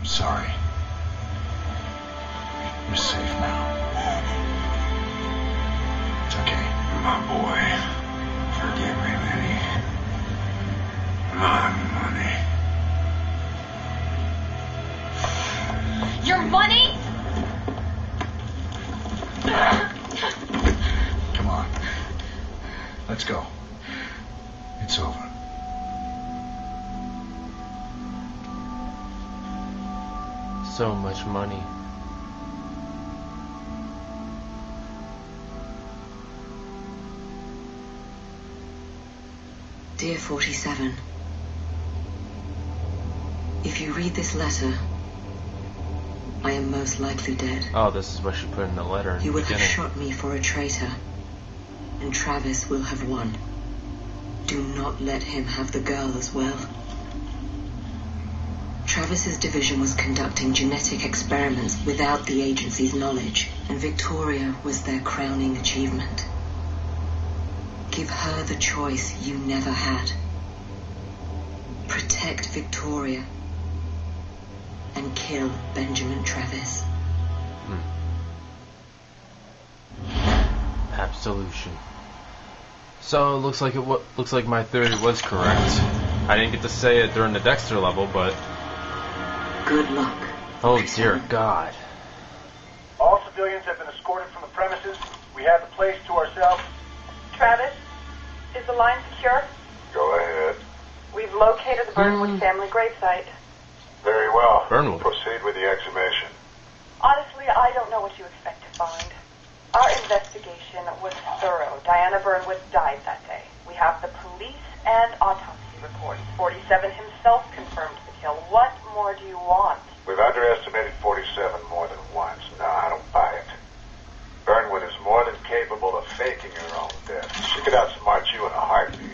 I'm sorry. You're safe now. It's okay. My boy. Forgive me, Vinny. My money. Your money? Come on. Let's go. It's over. So much money. Dear 47, if you read this letter, I am most likely dead. Oh, this is what she put in the letter in You the will have shot me for a traitor, and Travis will have won. Do not let him have the girl as well. Travis's division was conducting genetic experiments without the agency's knowledge, and Victoria was their crowning achievement. Give her the choice you never had. Protect Victoria and kill Benjamin Travis. Hmm. Absolution. So it looks like it looks like my theory was correct. I didn't get to say it during the Dexter level, but Good luck. oh dear God. All civilians have been escorted from the premises. We have the place to ourselves. Travis, is the line secure? Go ahead. We've located the Burnwood hmm. family gravesite. Very well. Burnwood. Proceed with the exhumation. Honestly, I don't know what you expect to find. Our investigation was thorough. Diana Burnwood died that day. We have the police and autopsy reports. 47 himself confirmed the kill. What more do you want? We've underestimated 47 more than once. No, I don't buy it. Burnwood is more than capable of faking her own death. She could outsmart you in a heartbeat.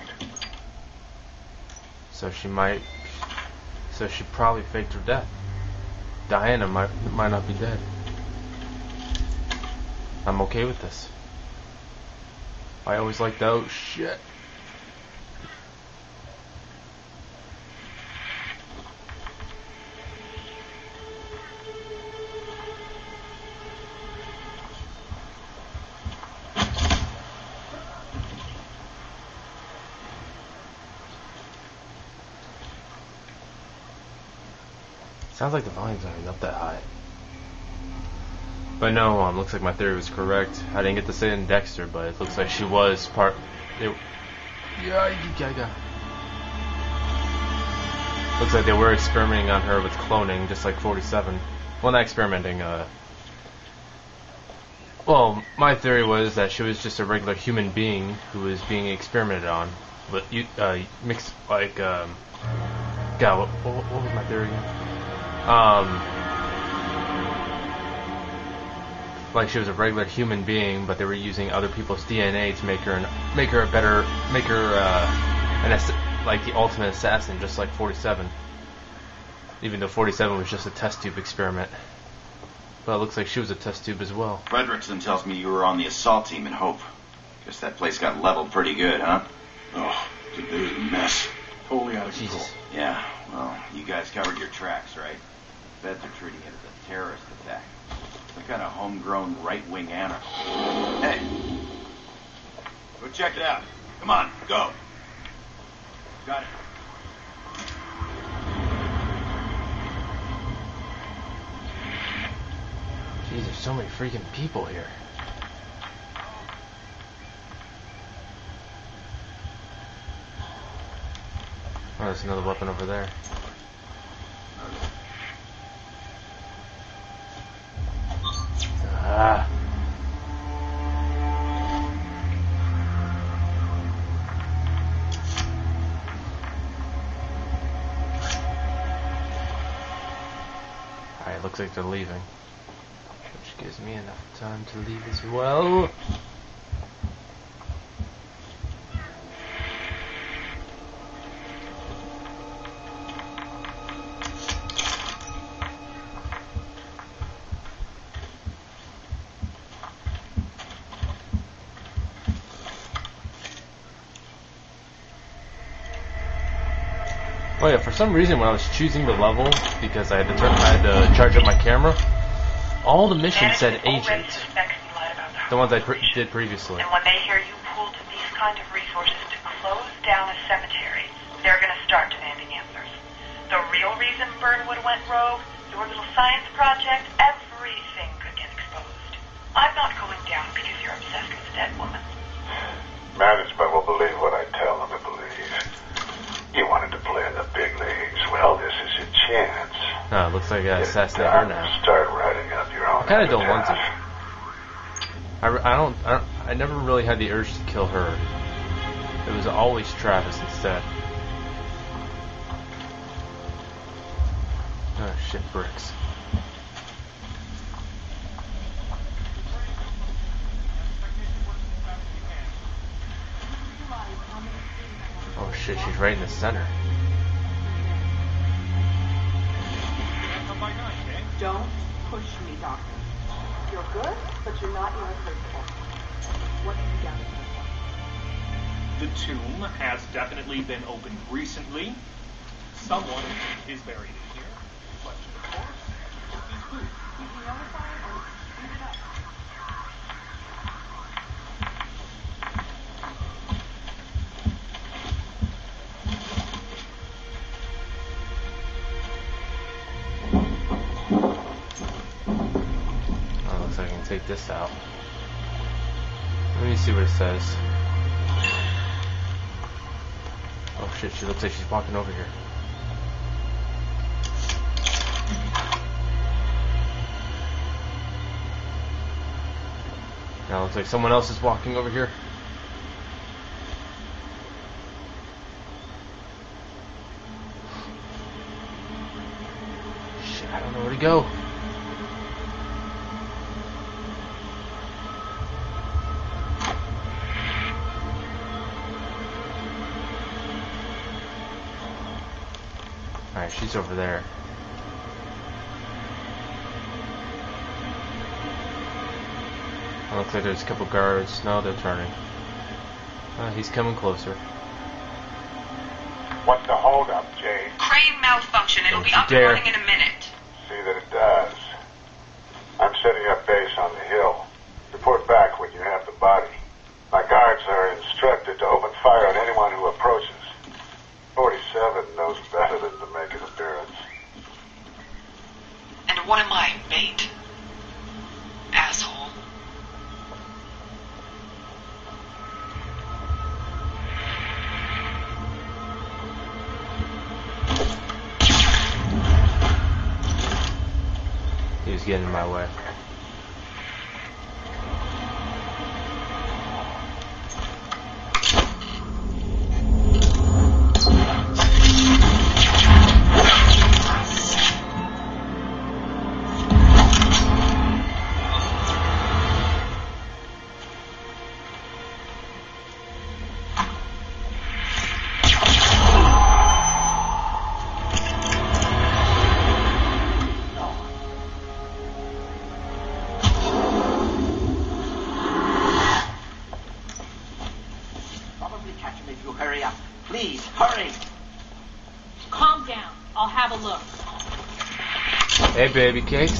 So she might. So she probably faked her death. Diana might might not be dead. I'm okay with this. I always like that. Oh shit. Sounds like the volume's not even up that high. But no, um, looks like my theory was correct. I didn't get to say in Dexter, but it looks like she was part. It, yeah, yeah, yeah. Looks like they were experimenting on her with cloning, just like 47. Well, not experimenting. Uh, well, my theory was that she was just a regular human being who was being experimented on, but you uh, mixed like um, God, what, what was my theory again? Um, like she was a regular human being, but they were using other people's DNA to make her an, make her a better, make her uh, an ass- like the ultimate assassin, just like 47. Even though 47 was just a test tube experiment. Well, it looks like she was a test tube as well. Fredrickson tells me you were on the assault team in Hope. Guess that place got leveled pretty good, huh? Oh, it's a bit of a mess. Totally out of control. Yeah, well, you guys covered your tracks, right? Feds are treating it as a terrorist attack. Some kind of homegrown right-wing anarchy. Hey, go check it out. Come on, go. Got it. Jeez, there's so many freaking people here. Oh, there's another weapon over there. Ah. Alright, looks like they're leaving. Which gives me enough time to leave as well. Oh yeah, for some reason when I was choosing the level, because I had to turn, I had to charge up my camera, all the missions said Management agent. suspects you lied about The ones I pre- did previously. And when they hear you pooled these kind of resources to close down a cemetery, they're going to start demanding answers. The real reason Burnwood went rogue, your little science project, everything could get exposed. I'm not going down because you're obsessed with a dead woman. Management will believe what I tell them to believe. You wanted to play in the big leagues. Well, this is your chance. Oh, looks like uh, I Get assassinate her now. Start writing up your own. I kinda don't want to. I, I don't, I don't, I never really had the urge to kill her. It was always Travis instead. Oh shit, bricks. Oh shit, she's right in the center. Don't push me, Doctor. You're good, but you're not irreplaceable. What have you done? The tomb has definitely been opened recently. Someone is buried in here. Question, of course, is who? Take this out. Let me see what it says. Oh shit, she looks like she's walking over here. Now looks like someone else is walking over here. Shit, I don't know where to go. Alright, she's over there. It looks like there's a couple guards. No, they're turning. Uh, he's coming closer. What's the holdup, Jay? Crane malfunction. It'll Don't be up dare. and running in a minute. See that it does. I'm setting up base on the hill. Report back when you have the body. My guards are instructed to open fire on anyone who approaches. 47 knows better than to make an appearance. And what am I, bait? Asshole. He was getting in my way. Hey, baby cakes.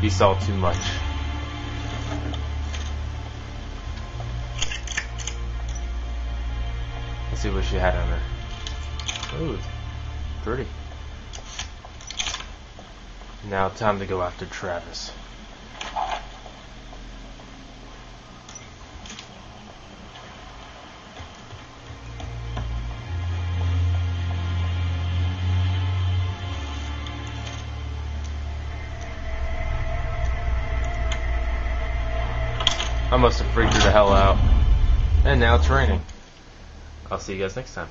He saw too much. Let's see what she had on her. Ooh, pretty. Now time to go after Travis. I must have freaked her the hell out. And now it's raining. I'll see you guys next time.